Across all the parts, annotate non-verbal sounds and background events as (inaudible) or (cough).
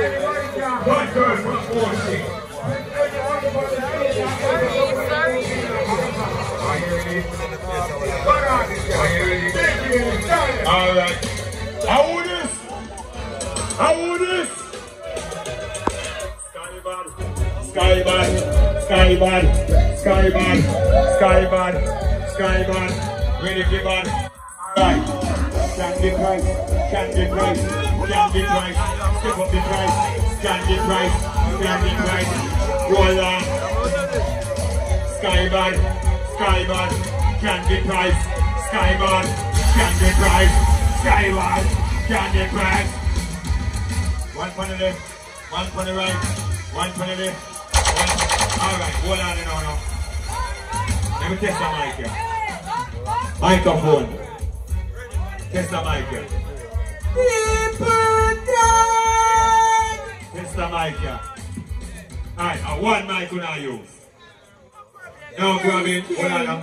One girl from Forty. All right. How would this? How would this? Skyy Bhad, Skyban, Skyy Bhad, Skyban, Skyy Bhad, Skyban. Ready, give on. Right. Candy price, candy candy price. Step up the price, candy price, candy price. Roll on. Skyy Bhad, Skyban, candy price, Skyy Bhad, candy price, Skyy Bhad, candy price. One for the left, one for the right, one for the left, one. All right, hold on now, now. Let me test the mic here. Microphone. Test the mic here. Test the mic here. All right, uh, one mic we not use. No grabbing. Now.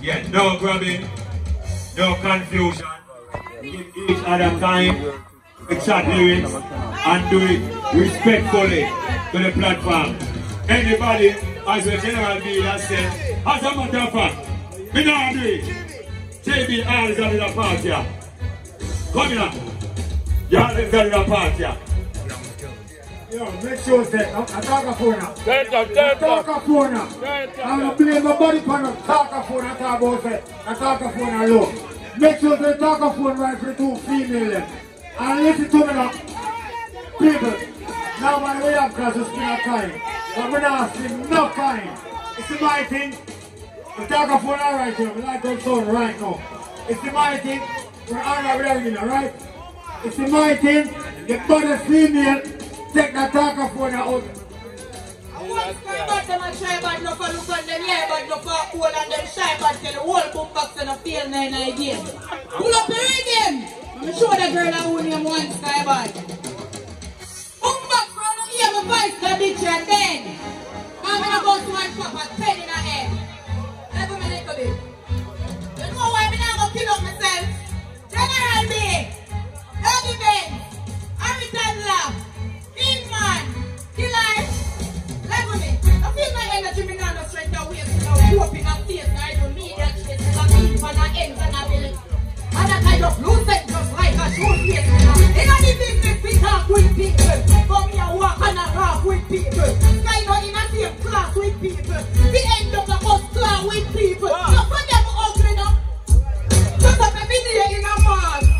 Yeah, no grabbing. No confusion. Give each other time to chat lyrics and do it respectfully to the platform. Anybody, as a general leader said, as a matter of fact, me not do it. JBR is under the party. here. Come here. Y'all is under the party. here. Yo, make sure that I talk a phone now. Turn up, I turn talk a phone now. Up. I'm gonna blame my body for the talk a phone. I talk about it. I talk a phone alone. Make sure they talk a phone right for two female. And listen to me now. People, now my way up because it's been a time. But we're not asking no time. It's my thing. The talk a phone alright here. We like those sound right now. It's my thing. We're on with everything, alright? It's my thing. The body female. Take that talk phone out. One sky bad them a try bad no for look on them yeah bad no for cool and them shy bad till the whole boom and a fail nine again. Pull up your again. I'm sure the girl that own him one sky bad. Boom box from the ear my voice the bitch and then I'm gonna go to one pop a ten in a head. Bit. You know why me not gonna kill up myself? General. I feel my energy, me not no strength to waste. Now hope in a face, I don't need that shit. I feel for the ends and I will. And I kind of lose it just like a shoe face. In any business, we talk with people. For me, I walk and I with people. Kind of in a same class with people. The end of the bus class with people. So for them ugly now. Just every day in a mask.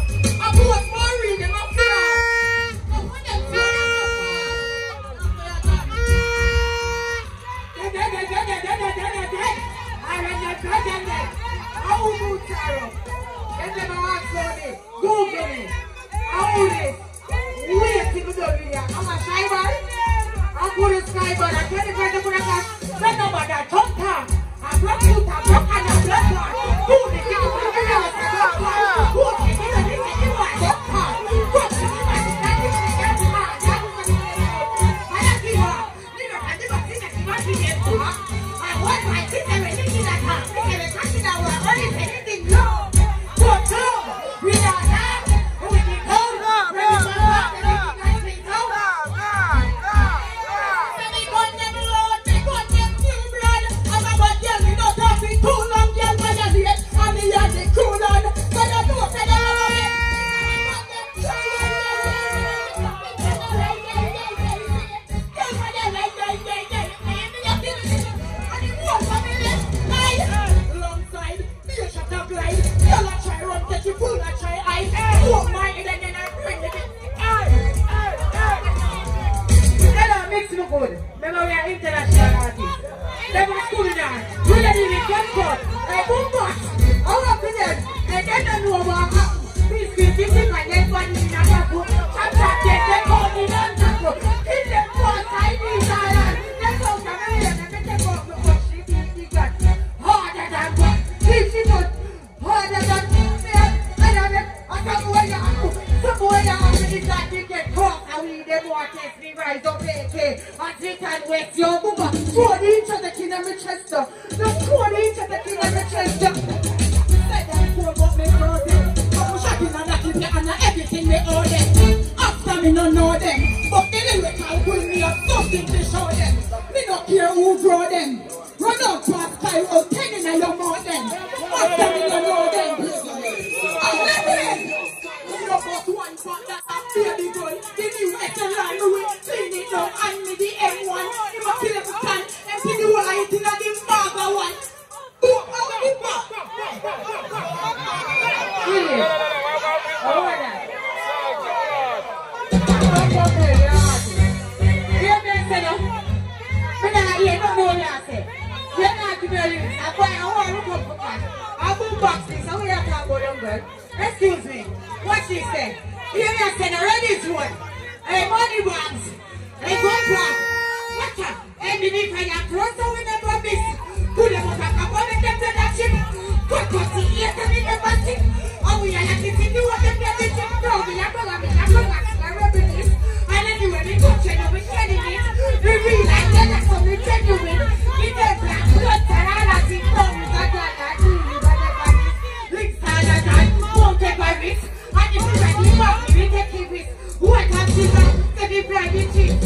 Say the bread is cheap.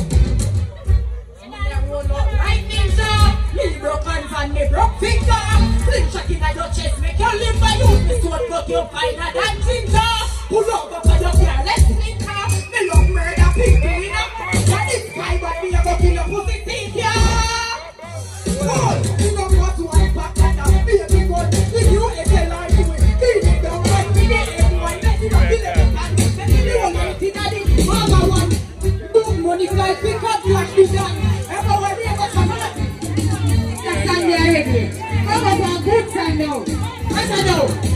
Me broke hands and me broke finger. In your chest, make your liver use me sword, but you finer than ginger. Pull over for your careless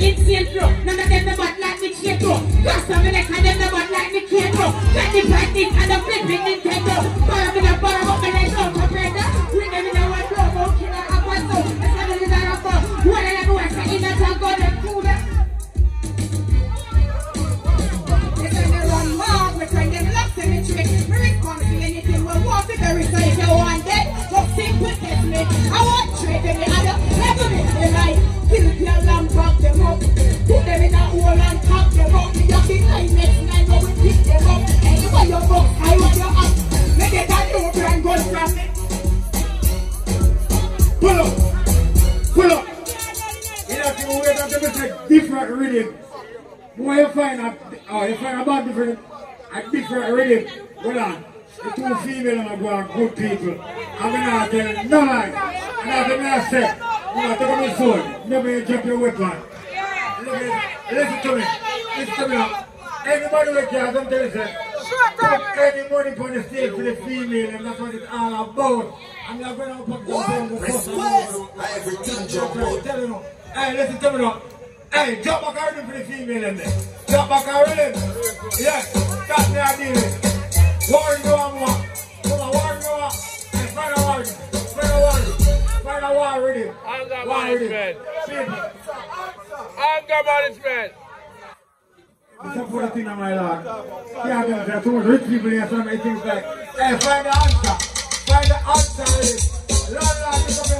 insane flow. None of them the bad like me chain bro. Last time I like them the bad like me bro. Like the practice and the flipping Nintendo. Borrow me the and let's go compare that. We them in the one blow, go kill up and so. Let's have a little bit of fun. What I know, I say in the tank, go them cool them. They say they run mad, we find them in the trick. Me respond to anything we want to verify if you want it. Just simple test me. I want trade them, I don't ever make me right. Rhythm. Boy, you find a, oh, you find about different, a different rhythm. Hold on. The two female and go are good people. I'm gonna tell you, no lie. And that's what I say. You know, take up your sword. Never you drop your weapon. Listen, listen to me. Listen to me now. Anybody with you, don't tell you, say, put any money on the stage for the female, and that's what it's all about. I'm not going to put the phone Request. Everything jump out. Tell you now. Hey, listen to me now. Hey, drop our rhythm for the female in there. Drop back our rhythm. Yes, that's the idea. Warren go on one. Come on, Warren go on. Hey, find a war. Find a war. Find a war rhythm. Anger War rhythm. management. Anger management. It's a funny thing on my lord. Yeah, there are too much rich people here, so many things like, hey, find the answer. Find the answer. Landlord, pick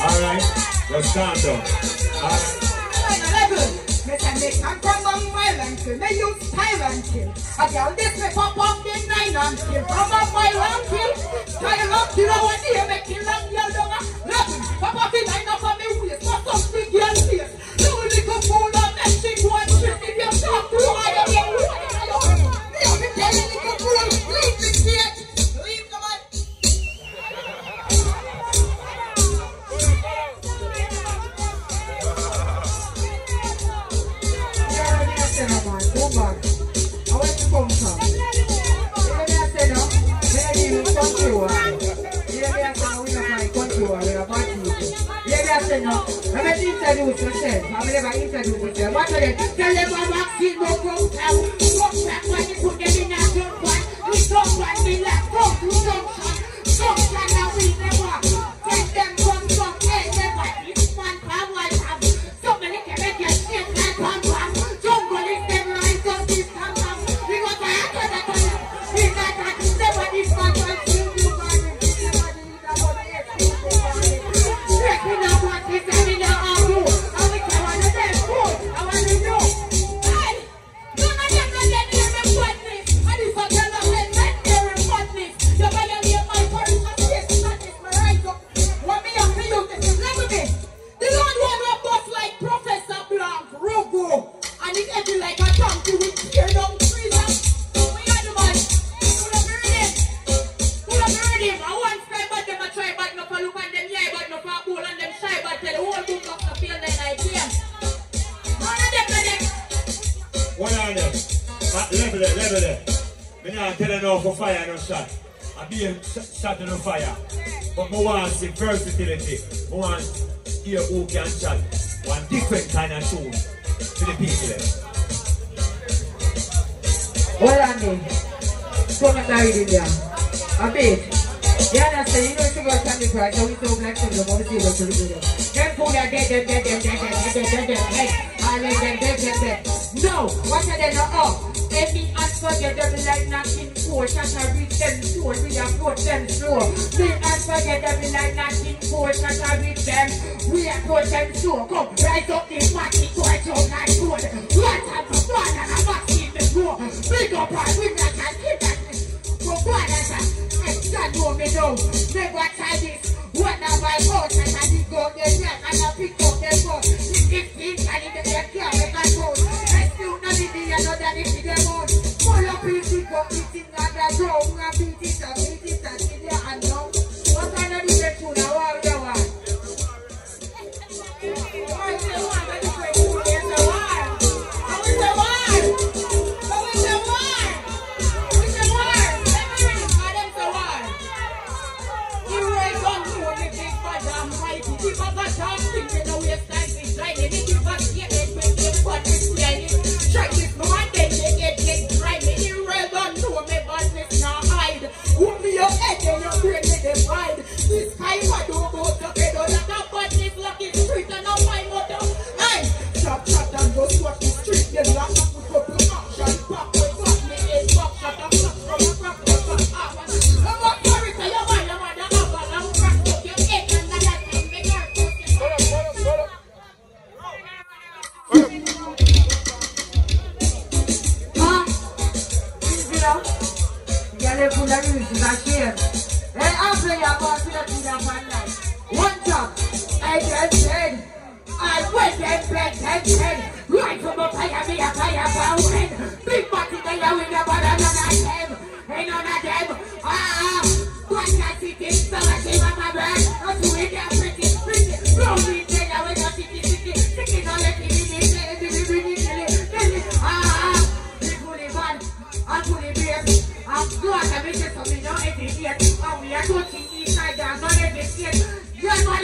Alright? Let's calm down. Alright? They use kill. A girl this me pop up nine and kill. From kill. Kill over there, make kill and yell introduce myself. I will never introduce myself. What are they? Tell them I'm vaccine, no go out. Come back when you put them in a Me want hear who can shot. One different kind of tune to the people. Well, mean, come and marry them there. A bit. You understand? You know, sugar can be price, so we so black but we see what to do them. Them food are dead, dead, dead, dead, dead, dead, dead, dead, dead, dead. All of them dead, dead, dead. No, what are they not up? Let me ask for forget them like nothing poor. Shut I read them through? we are put them Let Me ask for forget them like nothing poor. Shut I read them, we are put them through. Come right up this party, quite all night good. What have you done and I must keep the floor. Big up our women and keep that. From brothers, I stand on me now. Never try this. One of my bones and I did go there and I pick up the phone. If it's in, I need to get care of my phone you no need me, I know that you them on. Pull up in the cup, it's in the drum. I beat it, I beat it, I see the. What kind of different food I?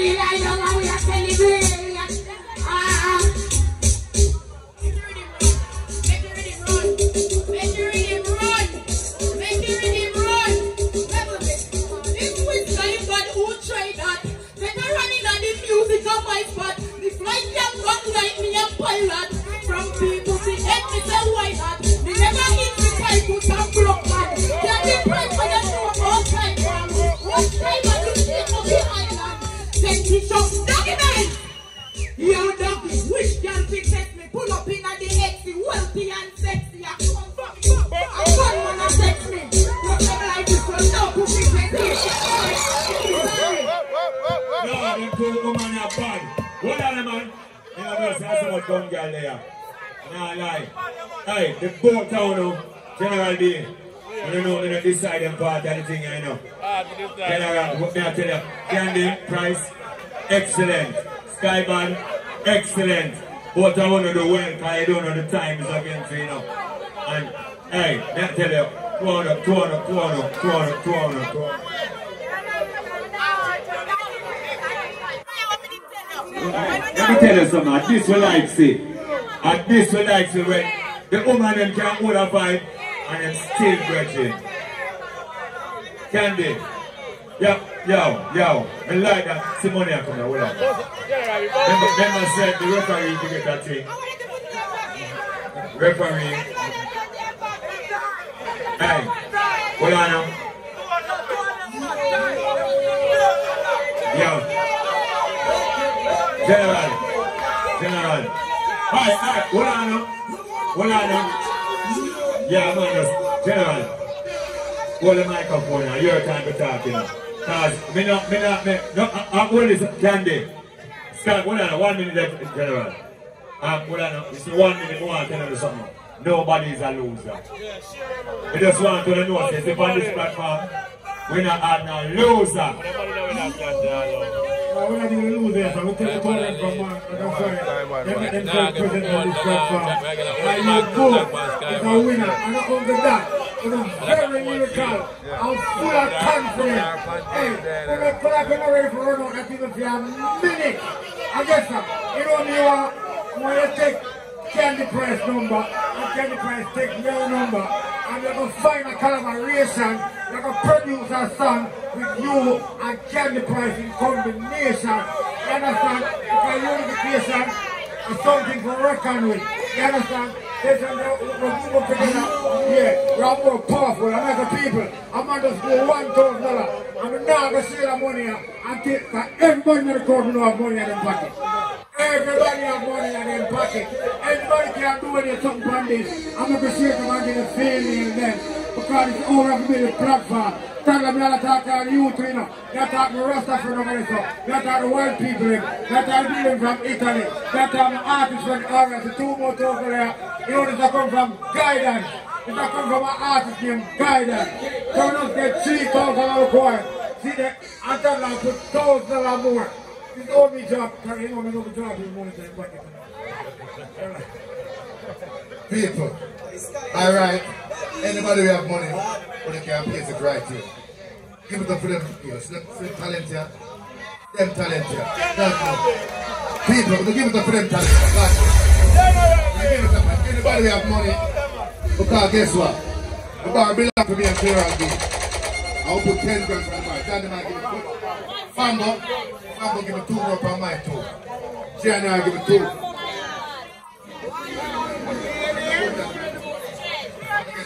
Every light of we are celebrating. Hey, the boat town, no. General D. I don't know, know, this side and part of the thing, you know. To this side. General, what may I tell you? Candy, price, excellent. Skyy Bhad, excellent. But I want to do well, because I don't know the time is against you, you know. And, hey, let me tell you, two on up, two on up, two on up, two on up, two on up, two on up. let me tell you something. At this we like see. At this we like see when the woman them can hold a fight and them still grudging. Can they? Yo, yo. I like that. Simone come here. Hold on. Remember, remember said the referee to get that thing. Referee. Hey, hold on now. Yo. General. General. Alright, alright, hold on now. Hold on now. Yeah, man, General. Hold the microphone now. Your time to talk, you know. Cause me not, me not, me, no, I, I hold this candy. Scott, hold on, one minute left, General. Um, hold on, now. it's one minute, want to tell you something. Nobody a loser. I just want to know, if on this platform, we're not had no not even losers, so we the tournament from take present on this platform. And you go, it's a winner. And not only that, it's very lyrical. Of in a minute. I guess so. You know me, uh, when you take Candy Price number, and Candy Price take your number, and you're going to find a collaboration, you're going to produce a song with you and Candy Price in combination. You understand? Because unification is something to reckon with. You understand? There's a, when we work yeah, we are more powerful. And as a people, I'm not just go one thousand dollar. I'm not going to share the money until everybody in the court know have money in their pocket. Everybody have money in their pocket. Everybody can do any something on this. I'm not going to share them and get a failure then. Because it's over a million platform. Them you're not talking youth, you know. You're talking Rasta from America. You're talking white people. You're talking people from Italy. You're talking artists from Ireland. The two more over there. You know, this come from guidance. This come from an artist named Guidance. So we don't get 3,000 dollar coin. See that? I tell them put thousand dollar more. This is only job. You know, me know the job is money to the pocket. People. Anybody who have money, but they can pay it right here. Give it up for them, you know, them, them talent here. Them talent here. That's all. People, give it up for them talent here. That's it. Anybody who have money, because guess what? The bar belong to me and Clear and Gate. I'll put 10 grand for the bar. Daddy might give me two. Fambo, Fambo give me two more per my two. Gianna give me two.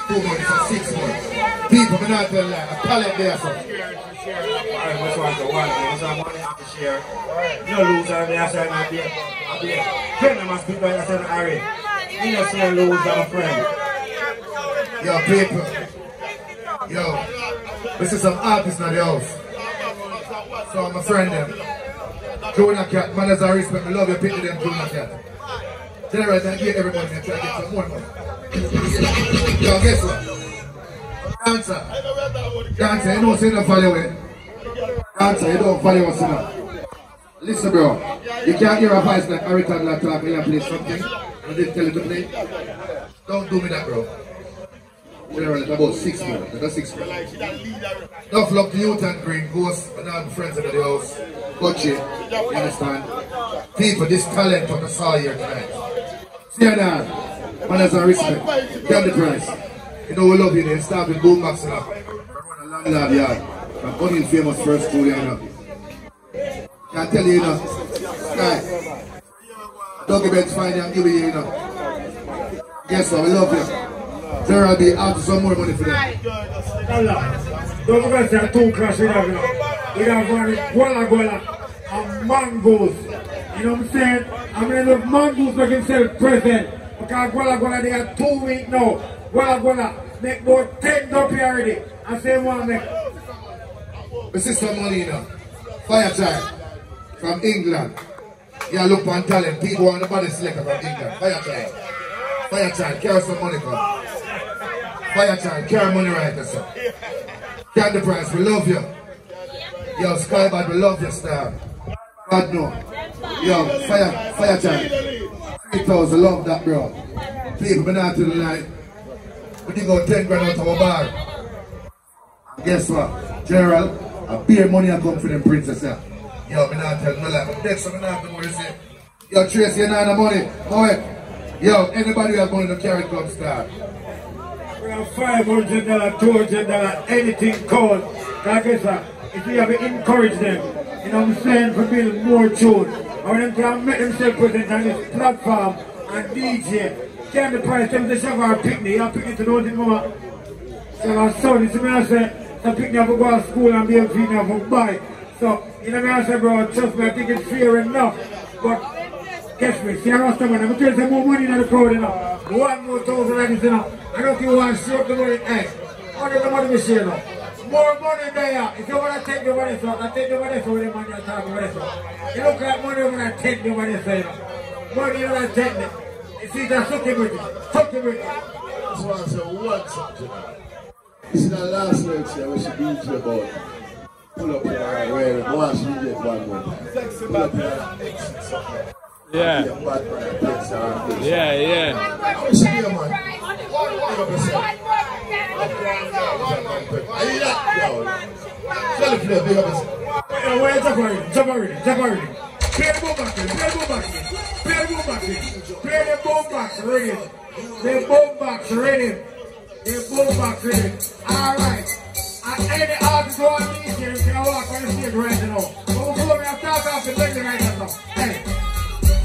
Two months for six months. People, me not tell you, a talent there, so. Alright, which one's the one? What's our money I can share? No loser, I not there. I'll be there. Friend, I must be like I said, Harry. You know, say loser, my friend. Yo, people. Yo, this is some artists in the house. So I'm a friend them. Jonah Cat, manners and respect, me love you, pick them Jonah Cat. General, I give everybody and try to get some more money. Yo, guess what? Dancer. Dancer, you don't say no value it. Dancer, you don't value us enough. Listen, bro. You can't hear a voice like Harry Tadler talk and you play something and then tell you to play. Don't do me that, bro. General, it's about six more. That's six more. Enough luck to you, and Green, Ghost, and all friends in the house. Gotcha. You understand? People, this talent what I saw here tonight. See you now. Manners and respect. Get the price. You know we love you there. Start with Boom Max and up. Lab yard. I'm only famous first studio, you know. Can't tell you, you know. Sky. Documents fine and give you, you know. Guess what? We love you. There will be out some more money for them. Allah. Don't forget that two crash we have now. We have one Guala Guala and mangoes. You know what I'm saying? I mean, the mangoes make himself present. Because Guala Guala, they are two weeks now. Guala Guala make about 10 up here already. I say one make. My sister Molina, fire child from England. Yeah, look on talent. People on the body selector from England. Fire child. Fire child, carry some money come. Fire child, carry money right there, sir. Candy price, we love you. Yo, Skyy Bhad, we love you, star. God no. Yo, fire, fire child. 3,000, love that, bro. People, been out to the night. We dig out 10 grand out of our bar. Guess what? General, a beer money I come for them princess. Yeah. Yo, me not tell lie. But next time, I not have the money say, Yo, Tracy, you not have the money. Alright. Yo, anybody who has money to carry come start. We have five hundred dollar, two hundred dollar, anything cold. Like I said, if you have to encourage them, you know what I'm saying, for build more tune. Or them can make themselves present on this platform and DJ. Can the price them to shove our picnic, you picnic to know the mama. So our son, it's me I say, the picnic have to go to school and be able to have to buy. So, you know what I say, bro, trust me, I think it's fair enough. But Catch me, see Rasta man, I'm going to tell you more money in the crowd, you know. One more thousand like this, you know. I don't you to show up the money. How does the money be shared, now? More money there. If you want to take the money, so I take the money, so the money I talk about so. You look at money when I take the money, so you know. Money when I take it. You see, that's something with it. Something with it. I just want to say one something. This is the last here we should be to about. Pull up here and wear it. I want you get one more time. Pull up and. Yeah. Be a man. Yeah, yeah. Man. Are you big up yourself. Hey, where's Jabari? Jabari, Jabari. Play the boom back play the boom back. Play the boom back. Play the boom back ready. The boom back ready. The boom back ready. Alright. And any artist who to meet you, can walk on the stage right now. But before me, I start off the thing right now. Hey.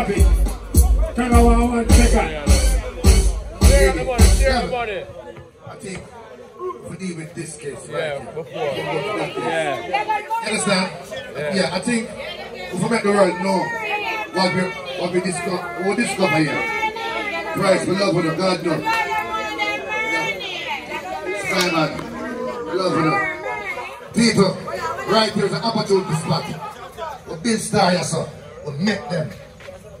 happy. Turn around and check everybody. I think we need with this case, right? Yeah, before. Yeah. Understand? Yeah. yeah, I think if we make the world know what we, what we discover, what discover here. Christ, we love one of God, no. Skyman, love one of People, right here is an opportunity spot. We build star, yes, sir. We make them.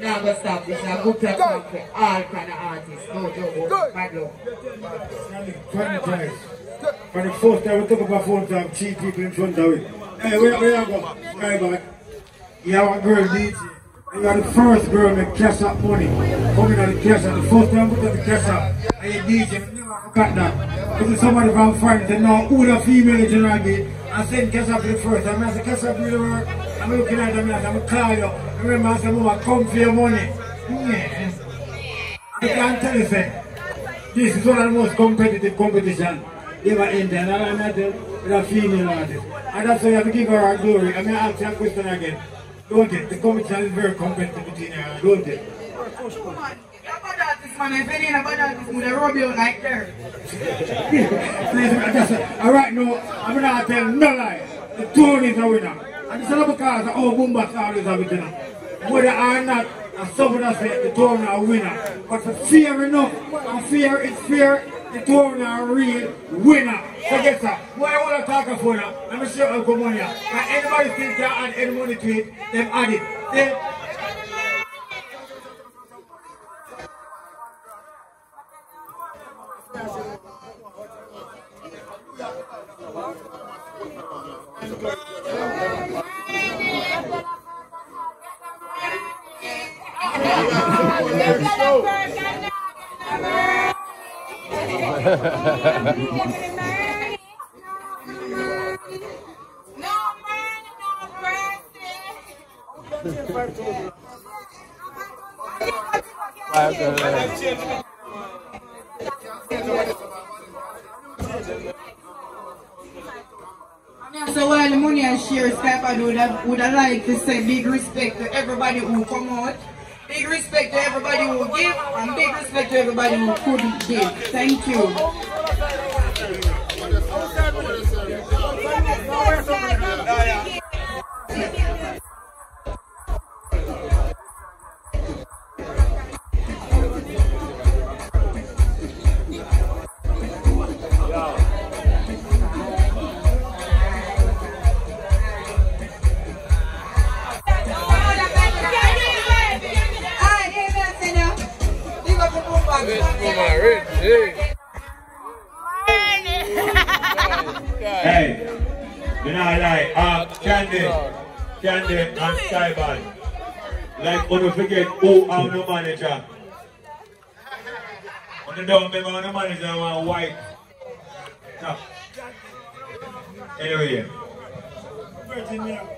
Now go stop. It's a good platform for all kind of artists. No joke. Point love. Franchise. For the first time we talk about phone time, cheap people in front of it. Hey, where, where you go? Sky back. You have a girl DJ. You are the first girl that cash up money. Coming out the cash up. The first time we put the cash up. And you DJ. I that. Because somebody from France they know who the female is in I send cash up the first time. I said, cash up really work. I'm looking at them and I'm call you. I remember said, Mama, come for your money. Yeah. I can't tell you, say. This is one of the most competitive competition ever ended. And I'm not a female artist. And that's why you have to give her her glory. I mean, I ask you a question again. Don't it? The competition is very competitive between her, don't it? There. All right, no, I'm not telling no lie. The tune is a winner. And it's not because of oh, Boomba Sound is a winner. Whether or not, someone has said the tune is a winner. But for fear enough, and fear is fear, the tune is a real winner. So guess what? What I talk for now, let me show you how money. And anybody think they add any money to it, them add it. Them Thank you. Forget who I'm the manager. And you don't remember I'm the manager, I'm white. No. Anyway, Virginia.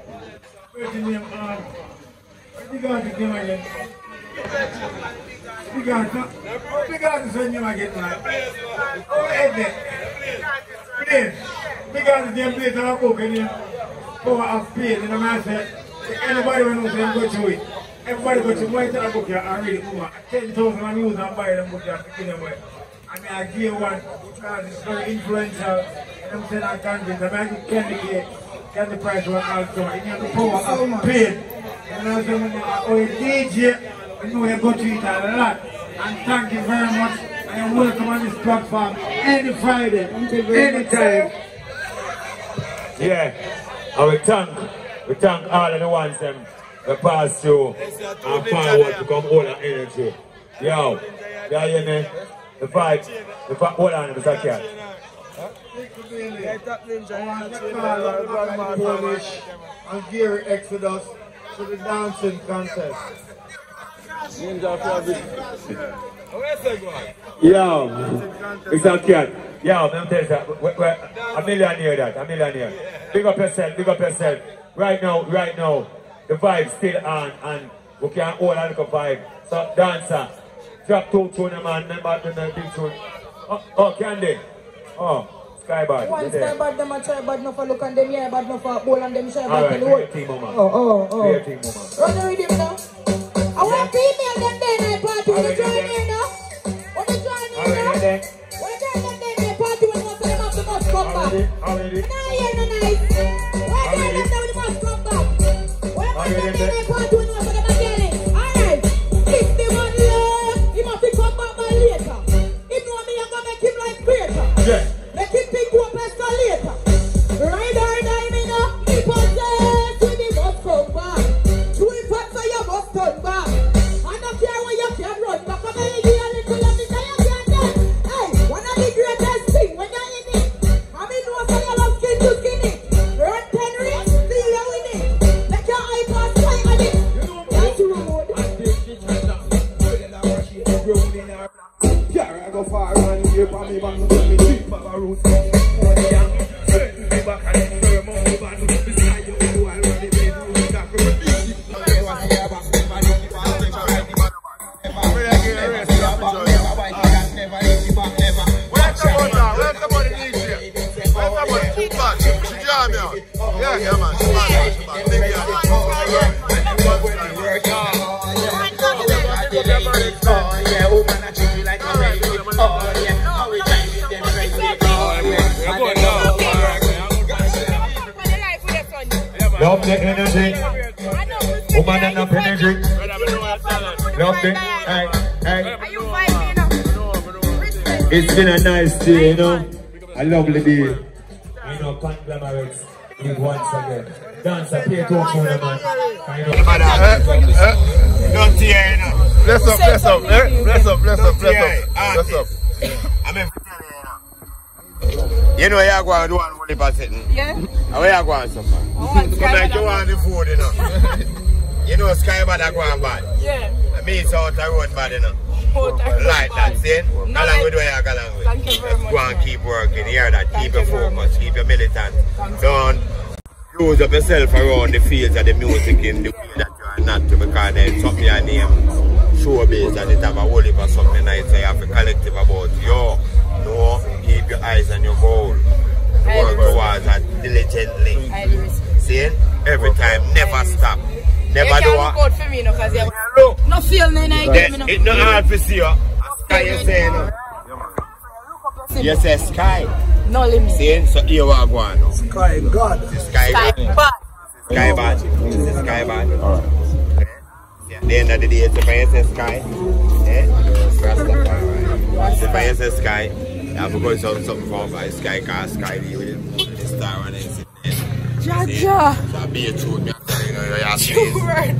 Virginia, um, big artist name again. Big artist, big artist name again, man. Oh, Eddie. Please, big artist name, please, and a book, and you power of pain, you know what I say? Anybody who go through it. Everybody go to white and a book here and read it, over. 10,000 and use and buy them book here to give them away. I mean, I give one because it's very influential. And I'm saying I can't get them. I can candy get, get the price one also. And you have the power of pain. And as a woman, or a DJ, you know you go to it a lot. And thank you very much. And you're welcome on this platform any Friday, anytime. yeah. And we thank, we thank all of the ones them that pass through and forward to come hold that energy. Yo, you hear me? The fight, the fight, hold on, Mr. Cat. Polish and Gary Exodus to the dancing contest. Yo, a cat. Yo, let me tell you that. we- we- A millionaire that, a millionaire. Big up yourself, big up yourself. Right now, right now, the vibe still on and we can hold a little vibe. So, dancer, drop two tune, man. Remember the big tune. Oh, oh, Candy. Oh, Skyy Bhad. One you style there? bad, them a try bad enough for look and them yeah bad enough for bowl and them shy bad for the mama. Oh, oh, oh. Team, mama. Run the rhythm now. You join them It's been a nice day, you know. A lovely day. You know, conglomerates live once again. Dance a play to man. Kind of. Don't tear, you know. Bless up, bless up, eh? bless up, bless up, bless up, bless up. I mean, you know you're going to do one money per sitting. Yeah? And where you going so far? I want Come like you want the food, you know. (laughs) you know Skyy Bhad are going bad. Yeah. I mean it's out the road bad, you know. The Like that, see? How No, long like- we do you go along with? Thank you very Just much, go and keep working, hear that. Thank keep your you focus, keep your militant. Don't use up yourself around the fields of the music in the way that you are not to because there's something your name showbiz and it have a whole heap of something nice so you have a collective about yo no keep your eyes on your goal. Work towards that diligently. See? Every time never stop You never can't do look a out for me, no, because you have look no feel no in I then it not hard to see you sky you say no? You say sky. No limit. see so here we are going now Sky God. sky Skyy Bhad bad. Skyy Bhad this is Skyy Bhad at the end of the day it's if I say sky. Eh Rastafari if I say sky you have to go some something for my sky cause sky deal with it the star and it's Jaja. So be a truth, me you, you have to